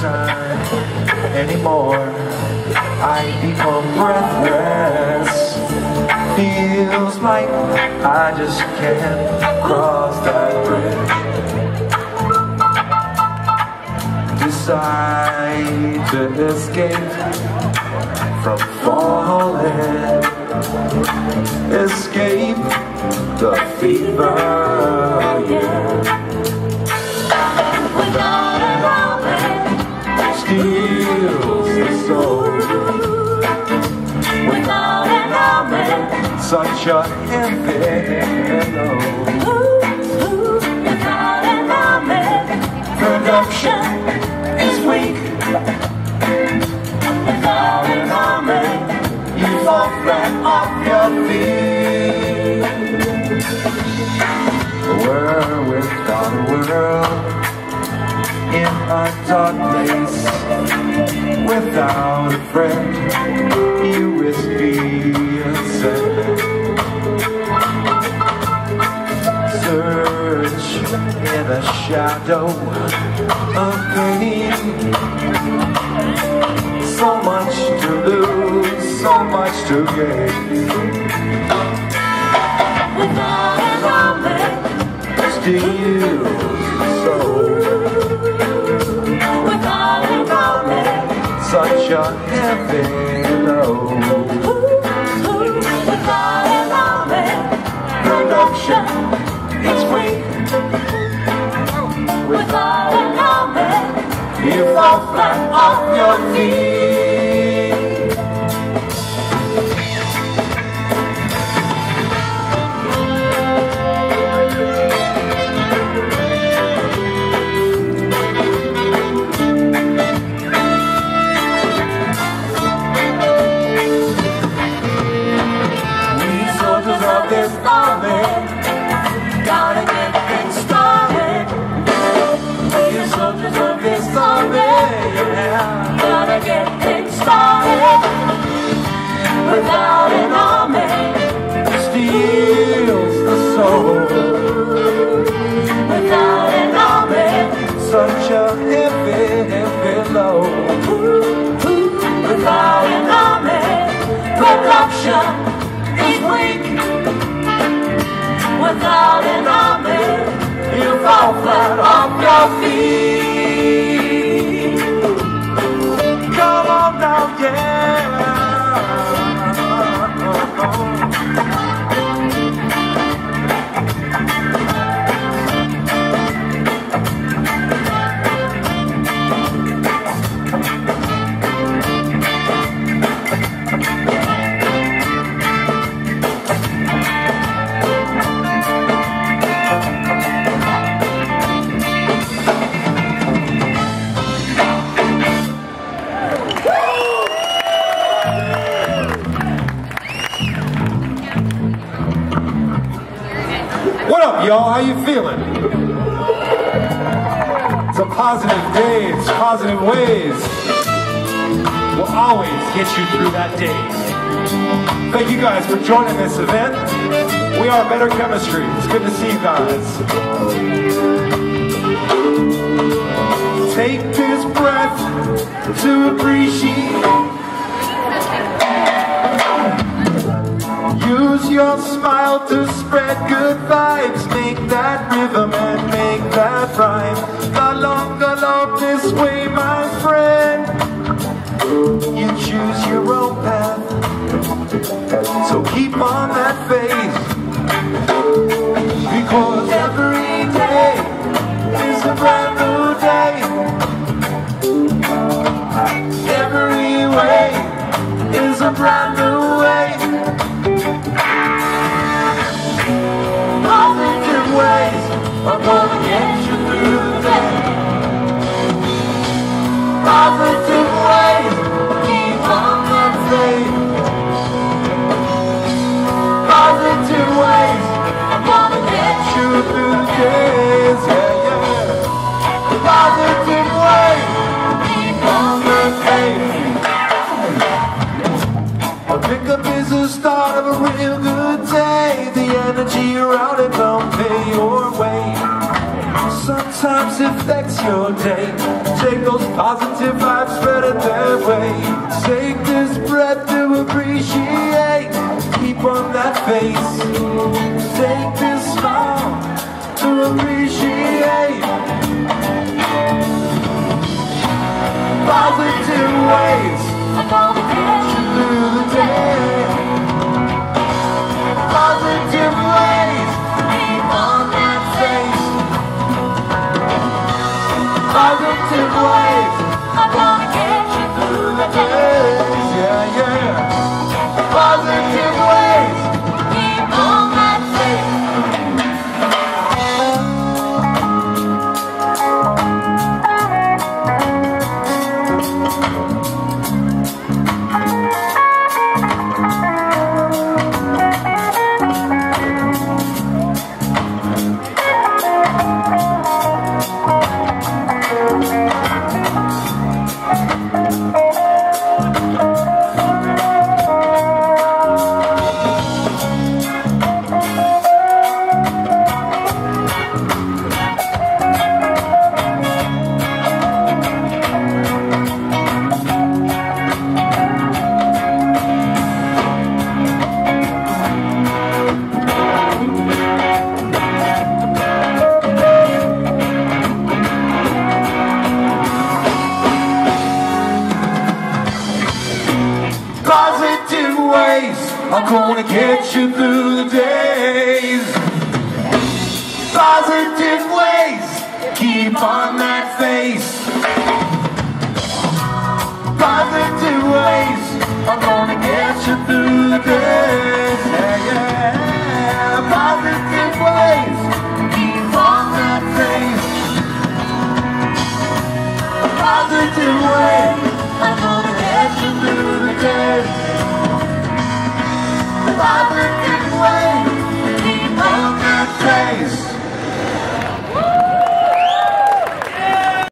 time anymore. I become breathless. Feels like I just can't cross that bridge. Decide to escape from falling. Escape the fever, soul. without a moment, Such a heavy load. without a moment, Production is weak. without a moment, You fall flat off your feet. World without a world. In a dark place. Without a friend. You risk being sad. Search in a shadow of pain. So much to lose, so much to gain. without a moment, Steal soul, a heavy load. Oh. without a moment, Production weak. without a You fall flat off your feet. What up, y'all? How you feeling? It's a positive day. It's positive ways. Will always get you through that day. Thank you guys for joining this event. We are Better Chemistry. It's good to see you guys. Take this breath to appreciate. Use your smile to spread good vibes. Make that rhythm and make that rhyme. The longer love this way, my friend. You choose your own path. So keep on that faith. Because sometimes affects your day. Take those positive vibes, spread it their way. Take this breath to appreciate. Keep on that face. Take this smile ways are gonna get you through the days. Positive ways, keep on that face. Positive ways are gonna get you through the days. Yeah, yeah. Positive ways, keep on that face. Positive ways